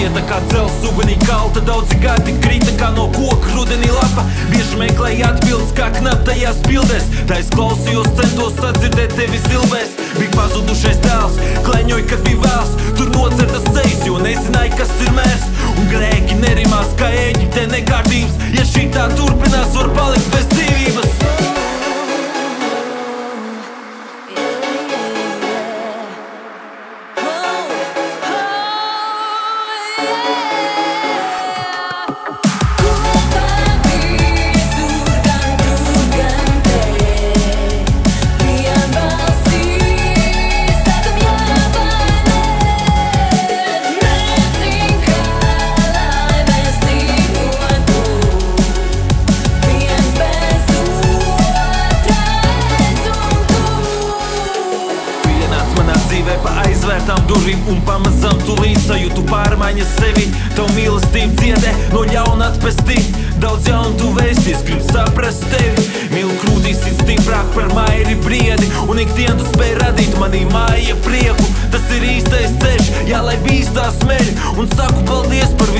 Lieta kā cels ugunī kalta, daudzi gadi krita kā no koka rudenī lapa. Bieži meklēja atbildes kā knaptajās bildēs Tā es klausījos, centos sadzirdēt tevi zilvēs Bija pazudušais dēls, kleņoja, kad bija vēls. Tur nocertas ceļš, jo nezināja, kas ir mērs. Un grēki nerimās kā Ēģipte nekārtības. Ja šī tā turpinās, var palikt bez Yeah. Aizvērtām durvīm Un pamazām tulīt sajūtu pārmaiņas sevi. Tavu mīlestību dziedē no ļauna atpestī. Daudz jaunu tu vēsties, grib saprast tevi. Mīlu krūtīs ir stiprāk par mairi briedi. Un ikdien tu spēj radīt manī māja prieku. Tas ir īstais ceļš, jā lai bīstās meļ Un saku paldies par visu